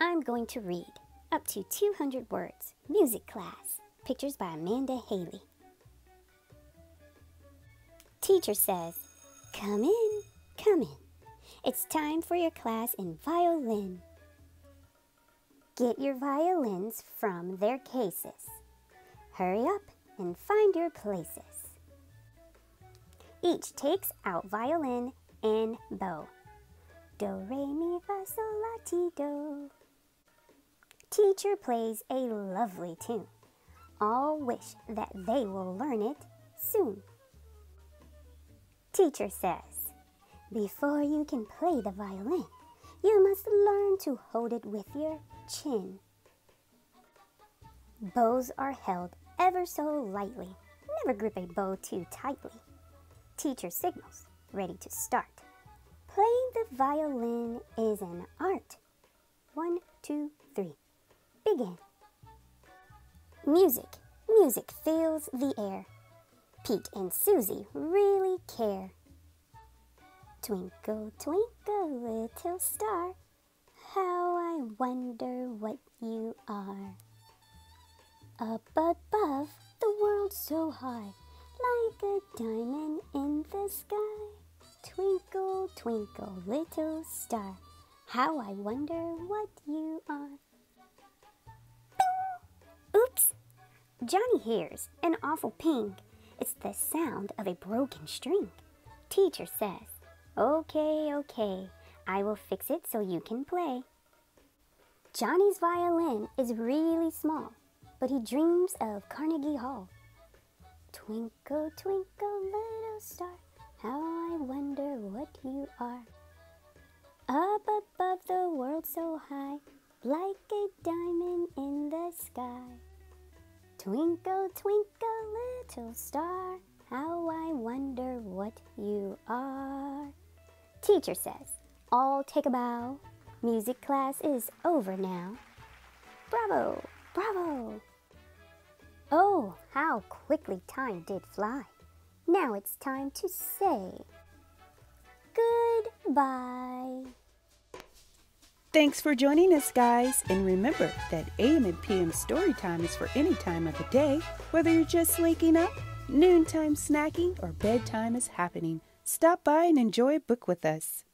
I'm going to read up to 200 words, music class, pictures by Amanda Haley. Teacher says, Come in, come in. It's time for your class in violin. Get your violins from their cases. Hurry up and find your places. Each takes out violin and bow. Do, re, mi, fa, sol, la, ti, do. Teacher plays a lovely tune. All wish that they will learn it soon. Teacher says, before you can play the violin, you must learn to hold it with your chin. Bows are held ever so lightly. Never grip a bow too tightly. Teacher signals, ready to start. Playing the violin is an art. One, two, three. Begin. Music, music fills the air. Pete and Susie really care. Twinkle, twinkle, little star, how I wonder what you are. Up above, the world so high, like a diamond in the sky. Twinkle, twinkle, little star, how I wonder what you are. Johnny hears an awful ping. It's the sound of a broken string. Teacher says, Okay, okay, I will fix it so you can play. Johnny's violin is really small, but he dreams of Carnegie Hall. Twinkle, twinkle, little star, how I wonder what you are. Up above the world so high, like a diamond. Twinkle, twinkle, little star, how I wonder what you are. Teacher says, all take a bow. Music class is over now. Bravo, bravo. Oh, how quickly time did fly. Now it's time to say goodbye. Thanks for joining us, guys. And remember that AM and PM story time is for any time of the day, whether you're just waking up, noontime snacking, or bedtime is happening. Stop by and enjoy a book with us.